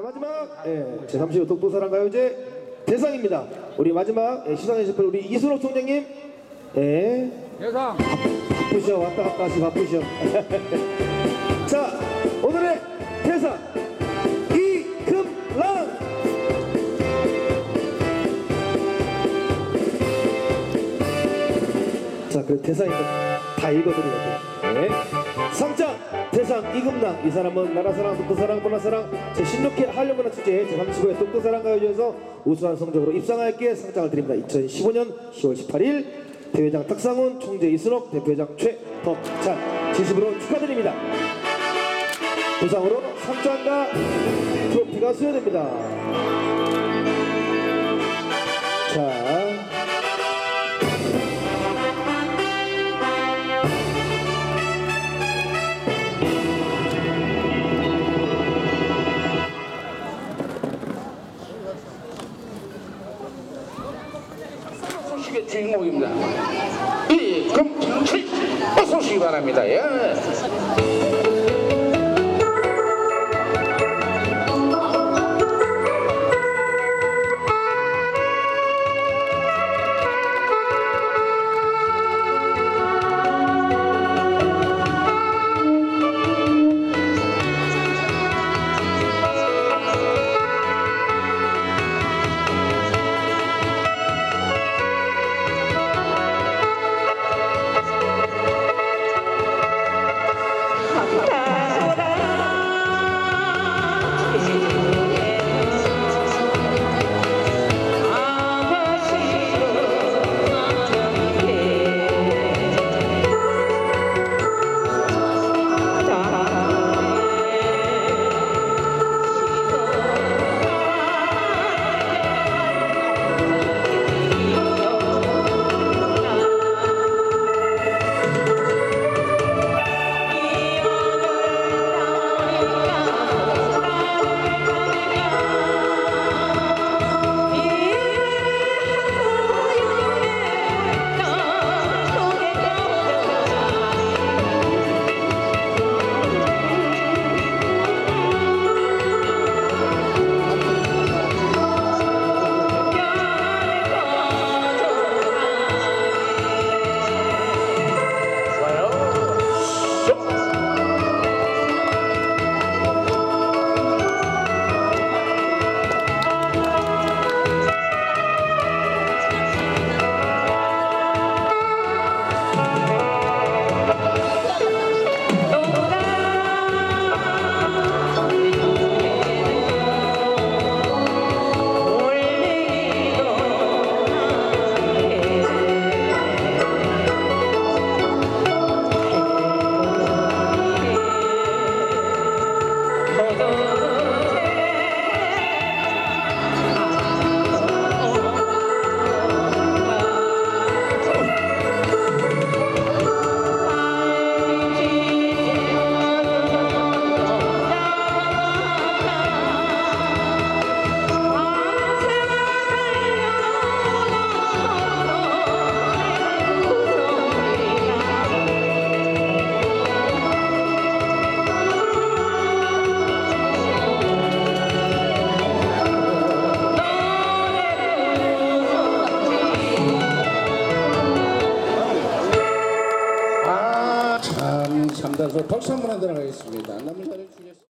자 마지막. 예, 제3시 독도사랑 가요제 대상입니다. 우리 마지막 예, 시상해 주실 우리 이순옥 총장님. 예, 대상. 바쁘셔 왔다 갔다 하시 바쁘셔. 자 오늘의 대상. 이금랑. 자, 그 대상이니까 다 읽어드리면 돼요. 네. 상장 대상 이금랑 이 사람은 나라사랑 독도사랑 문화사랑 제16회 한려문화축제 제35회 독도사랑 가요제에서 우수한 성적으로 입상하였기에 상장을 드립니다. 2015년 10월 18일 대회장 탁상훈 총재 이순옥 대표회장 최덕찬 진심으로 축하드립니다. 부상으로 상장과 트로피가 수여됩니다. 자. 소식의 주인공입니다. 이금철 어서 오시기 바랍니다. 예. 박수 한 번 하도록 하겠습니다. 남은 자리 주겠습니다.